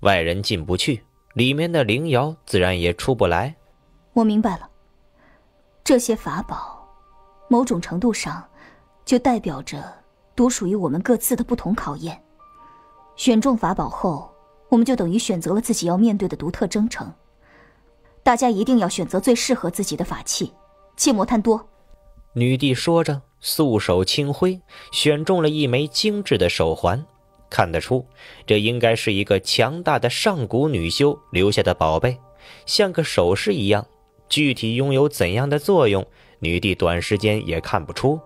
外人进不去，里面的灵瑶自然也出不来。我明白了，这些法宝，某种程度上，就代表着独属于我们各自的不同考验。选中法宝后，我们就等于选择了自己要面对的独特征程。大家一定要选择最适合自己的法器，切莫贪多。女帝说着，素手轻挥，选中了一枚精致的手环。看得出，这应该是一个强大的上古女修留下的宝贝，像个首饰一样。具体拥有怎样的作用，女帝短时间也看不出。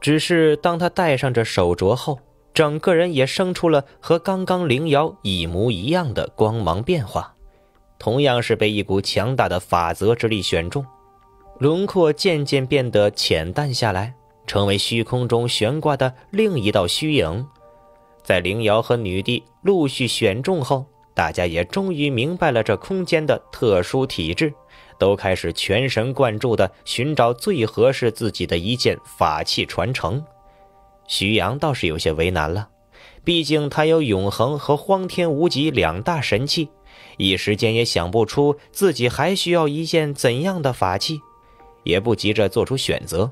只是当她戴上这手镯后，整个人也生出了和刚刚灵瑶一模一样的光芒变化，同样是被一股强大的法则之力选中，轮廓渐渐变得浅淡下来，成为虚空中悬挂的另一道虚影。在灵瑶和女帝陆续选中后，大家也终于明白了这空间的特殊体质，都开始全神贯注地寻找最合适自己的一件法器传承。徐阳倒是有些为难了，毕竟他有永恒和荒天无极两大神器，一时间也想不出自己还需要一件怎样的法器，也不急着做出选择，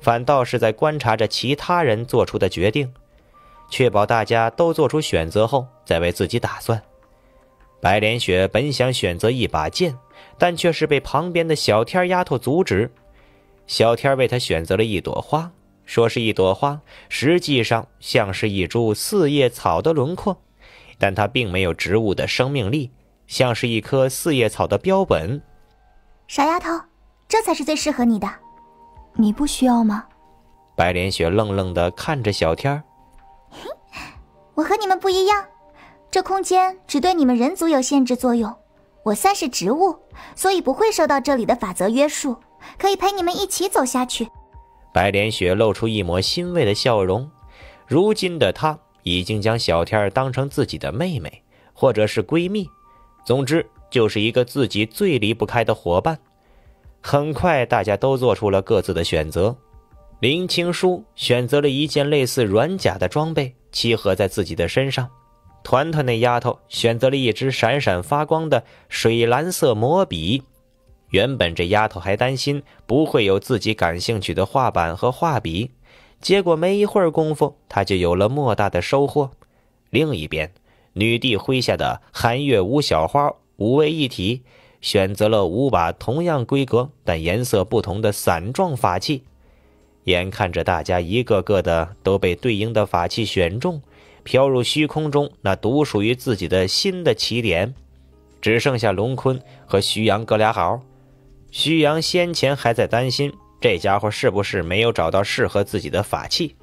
反倒是在观察着其他人做出的决定。确保大家都做出选择后，再为自己打算。白莲雪本想选择一把剑，但却是被旁边的小天丫头阻止。小天为她选择了一朵花，说是一朵花，实际上像是一株四叶草的轮廓，但它并没有植物的生命力，像是一棵四叶草的标本。傻丫头，这才是最适合你的。你不需要吗？白莲雪愣愣地看着小天儿。我和你们不一样，这空间只对你们人族有限制作用。我算是植物，所以不会受到这里的法则约束，可以陪你们一起走下去。白莲雪露出一抹欣慰的笑容。如今的她已经将小天儿当成自己的妹妹，或者是闺蜜，总之就是一个自己最离不开的伙伴。很快，大家都做出了各自的选择。林青书选择了一件类似软甲的装备，契合在自己的身上。团团那丫头选择了一支闪闪发光的水蓝色魔笔。原本这丫头还担心不会有自己感兴趣的画板和画笔，结果没一会儿功夫，她就有了莫大的收获。另一边，女帝麾下的寒月五小花五位一体，选择了五把同样规格但颜色不同的伞状法器。眼看着大家一个个的都被对应的法器选中，飘入虚空中，那独属于自己的新的起点，只剩下龙坤和徐阳哥俩好。徐阳先前还在担心这家伙是不是没有找到适合自己的法器，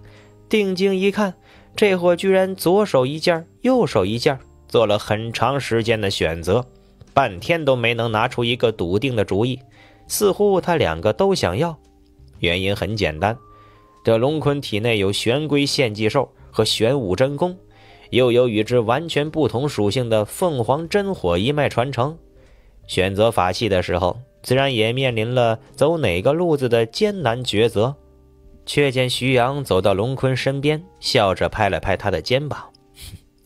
定睛一看，这货居然左手一件，右手一件，做了很长时间的选择，半天都没能拿出一个笃定的主意，似乎他两个都想要。原因很简单，这龙坤体内有玄龟献祭兽和玄武真功，又有与之完全不同属性的凤凰真火一脉传承。选择法器的时候，自然也面临了走哪个路子的艰难抉择。却见徐阳走到龙坤身边，笑着拍了拍他的肩膀：“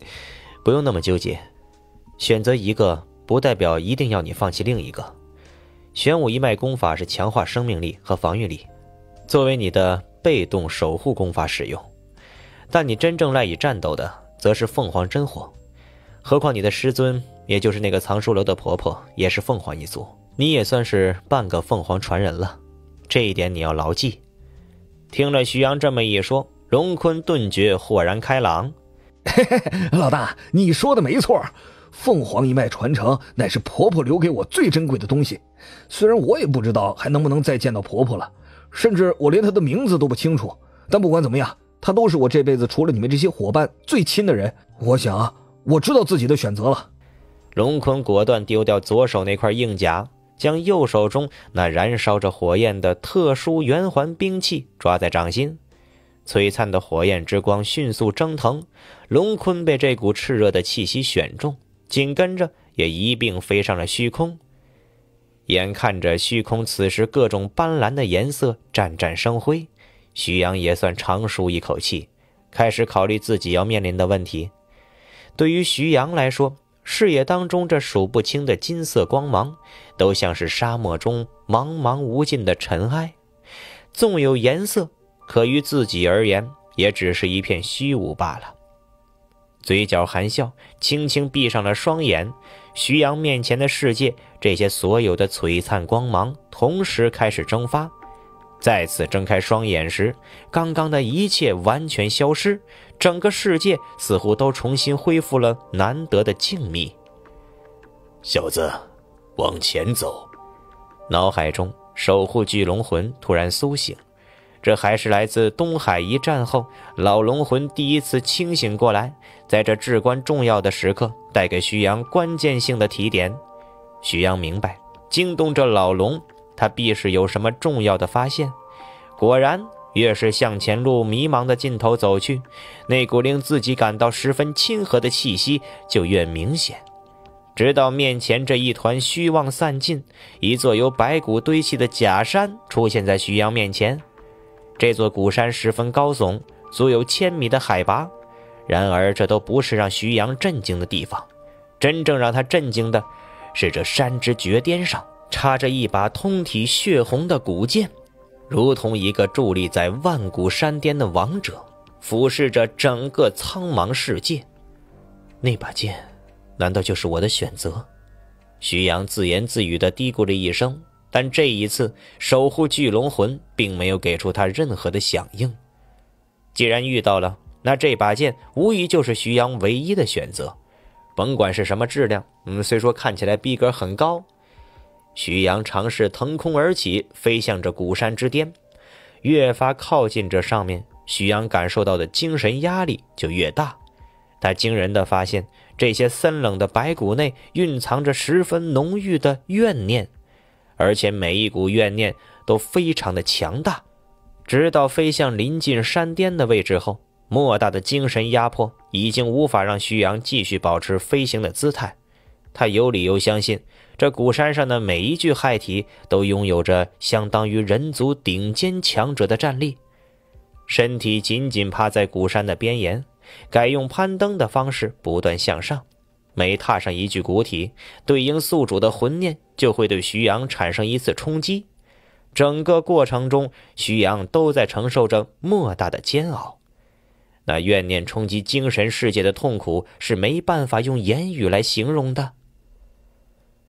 不用那么纠结，选择一个不代表一定要你放弃另一个。玄武一脉功法是强化生命力和防御力。”作为你的被动守护功法使用，但你真正赖以战斗的，则是凤凰真火。何况你的师尊，也就是那个藏书楼的婆婆，也是凤凰一族，你也算是半个凤凰传人了。这一点你要牢记。听了徐阳这么一说，龙坤顿觉豁然开朗。嘿嘿，老大，你说的没错，凤凰一脉传承乃是婆婆留给我最珍贵的东西。虽然我也不知道还能不能再见到婆婆了。甚至我连他的名字都不清楚，但不管怎么样，他都是我这辈子除了你们这些伙伴最亲的人。我想，我知道自己的选择了。龙坤果断丢掉左手那块硬甲，将右手中那燃烧着火焰的特殊圆环兵器抓在掌心，璀璨的火焰之光迅速蒸腾。龙坤被这股炽热的气息选中，紧跟着也一并飞上了虚空。眼看着虚空此时各种斑斓的颜色战战生辉，徐阳也算长舒一口气，开始考虑自己要面临的问题。对于徐阳来说，视野当中这数不清的金色光芒，都像是沙漠中茫茫无尽的尘埃，纵有颜色，可于自己而言，也只是一片虚无罢了。嘴角含笑，轻轻闭上了双眼。徐阳面前的世界，这些所有的璀璨光芒，同时开始蒸发。再次睁开双眼时，刚刚的一切完全消失，整个世界似乎都重新恢复了难得的静谧。小子，往前走。脑海中守护巨龙魂突然苏醒，这还是来自东海一战后老龙魂第一次清醒过来，在这至关重要的时刻带给徐阳关键性的提点。徐阳明白，惊动这老龙。他必是有什么重要的发现。果然，越是向前路迷茫的尽头走去，那股令自己感到十分亲和的气息就越明显。直到面前这一团虚妄散尽，一座由白骨堆砌的假山出现在徐阳面前。这座古山十分高耸，足有千米的海拔。然而，这都不是让徐阳震惊的地方。真正让他震惊的，是这山之绝巅上。插着一把通体血红的古剑，如同一个伫立在万古山巅的王者，俯视着整个苍茫世界。那把剑，难道就是我的选择？徐阳自言自语地嘀咕了一声。但这一次，守护巨龙魂并没有给出他任何的响应。既然遇到了，那这把剑无疑就是徐阳唯一的选择。甭管是什么质量，嗯，虽说看起来逼格很高。徐阳尝试腾空而起，飞向这古山之巅。越发靠近这上面，徐阳感受到的精神压力就越大。他惊人的发现，这些森冷的白骨内蕴藏着十分浓郁的怨念，而且每一股怨念都非常的强大。直到飞向临近山巅的位置后，莫大的精神压迫已经无法让徐阳继续保持飞行的姿态。他有理由相信。这古山上的每一具骸体都拥有着相当于人族顶尖强者的战力，身体紧紧趴在古山的边沿，改用攀登的方式不断向上。每踏上一具骨体，对应宿主的魂念就会对徐阳产生一次冲击。整个过程中，徐阳都在承受着莫大的煎熬。那怨念冲击精神世界的痛苦是没办法用言语来形容的。